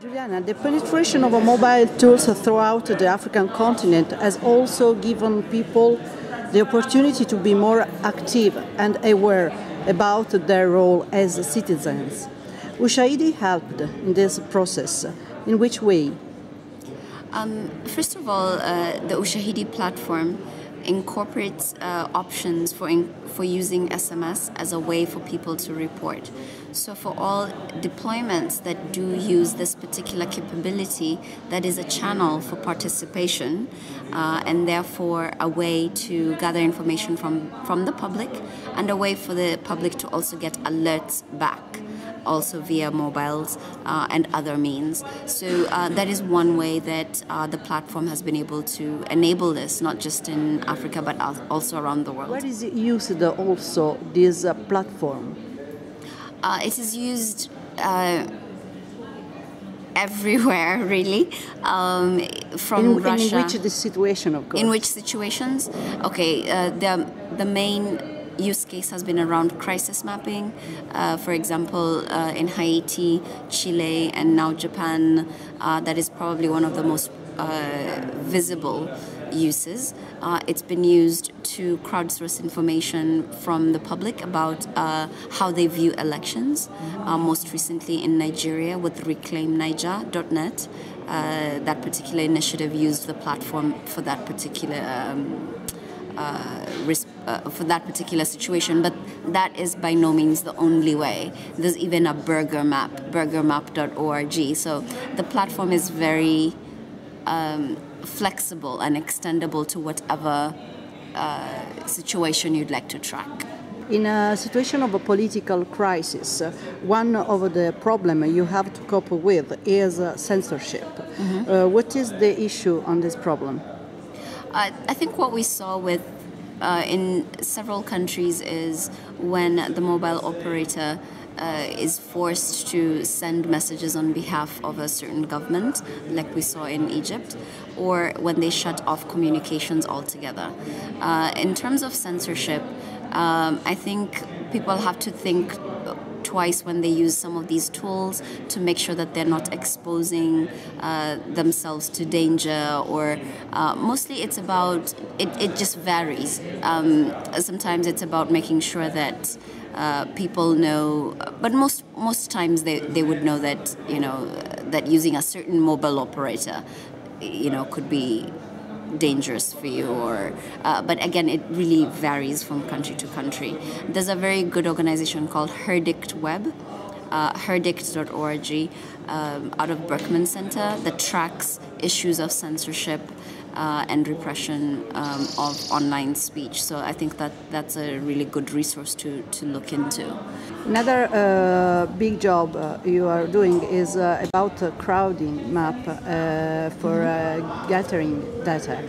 Juliana, the penetration of mobile tools throughout the African continent has also given people the opportunity to be more active and aware about their role as citizens. Ushahidi helped in this process. In which way? Um, first of all, uh, the Ushahidi platform incorporates uh, options for, in, for using SMS as a way for people to report. So for all deployments that do use this particular capability, that is a channel for participation uh, and therefore a way to gather information from, from the public and a way for the public to also get alerts back also via mobiles uh, and other means. So uh, that is one way that uh, the platform has been able to enable this, not just in Africa but also around the world. Where is it used also, this uh, platform? Uh, it is used uh, everywhere, really. Um, from in, Russia. In which the situation, of course. In which situations? Okay, the the main use case has been around crisis mapping. Uh, for example, uh, in Haiti, Chile, and now Japan, uh, that is probably one of the most uh, visible uses. Uh, it's been used to crowdsource information from the public about uh, how they view elections. most recently in Nigeria with reclaimnaija.net. that particular initiative used the platform for that particular um, for that particular situation, but that is by no means the only way. There's even a burger map, burgermap.org. So the platform is very um, flexible and extendable to whatever uh, situation you'd like to track. In a situation of a political crisis, uh, one of the problems you have to cope with is uh, censorship. Mm-hmm. Uh, what is the issue on this problem? Uh, I think what we saw with uh, in several countries is when the mobile operator uh, is forced to send messages on behalf of a certain government, like we saw in Egypt, or when they shut off communications altogether. Uh, in terms of censorship, um, I think people have to think twice when they use some of these tools to make sure that they're not exposing uh, themselves to danger or uh, mostly it's about it, it just varies. Um, sometimes it's about making sure that uh, people know but most most times they, they would know that you know that using a certain mobile operator you know could be dangerous for you or uh, but again it really varies from country to country. There's a very good organization called herdict web uh, herdict.org um, out of berkman center that tracks issues of censorship uh, and repression um, of online speech. So I think that that's a really good resource to, to look into. Another uh, big job uh, you are doing is uh, about a crowding map uh, for uh, gathering data.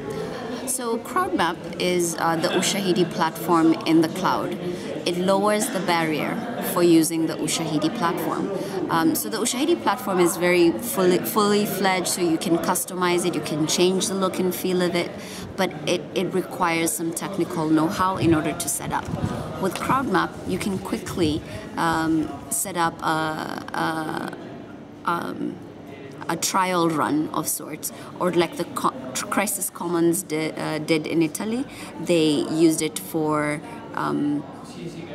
So CrowdMap is uh, the Ushahidi platform in the cloud. It lowers the barrier for using the Ushahidi platform. Um, so the Ushahidi platform is very fully, fully fledged, so you can customize it, you can change the look and feel of it, but it, it requires some technical know-how in order to set up. With CrowdMap, you can quickly um, set up a, a um, a trial run of sorts, or like the co- Crisis Commons did, uh, did, in Italy. They used it for um,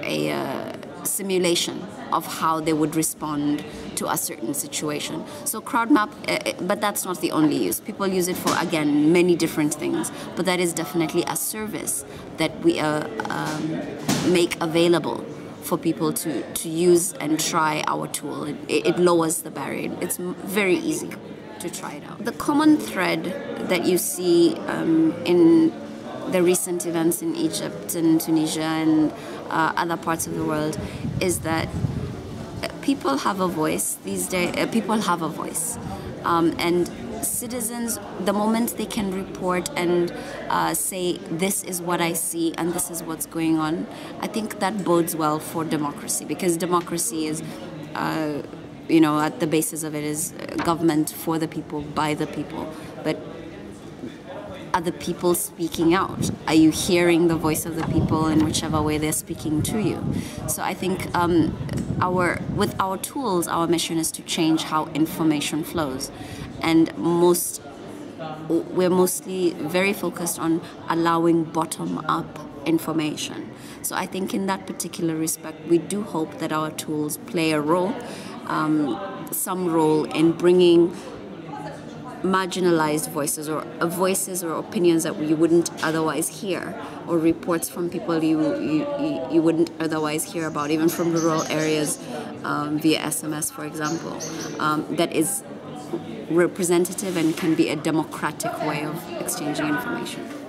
a uh, simulation of how they would respond to a certain situation. So CrowdMap, uh, uh, but that's not the only use. People use it for again many different things. But that is definitely a service that we uh, um, make available for people to, to use and try our tool. It, it lowers the barrier. It's very easy to try it out. The common thread that you see um, in the recent events in Egypt and Tunisia and uh, other parts of the world is that people have a voice these days. Uh, people have a voice, um, and citizens, the moment they can report and uh, say, this is what I see and this is what's going on, I think that bodes well for democracy because democracy is. Uh, you know, at the basis of it is government for the people, by the people. But are the people speaking out? Are you hearing the voice of the people in whichever way they're speaking to you? So I think um, our with our tools, our mission is to change how information flows, and most we're mostly very focused on allowing bottom up information. So I think in that particular respect, we do hope that our tools play a role, um, some role in bringing marginalized voices or uh, voices or opinions that you wouldn't otherwise hear or reports from people you, you, you wouldn't otherwise hear about even from rural areas um, via sms for example um, that is representative and can be a democratic way of exchanging information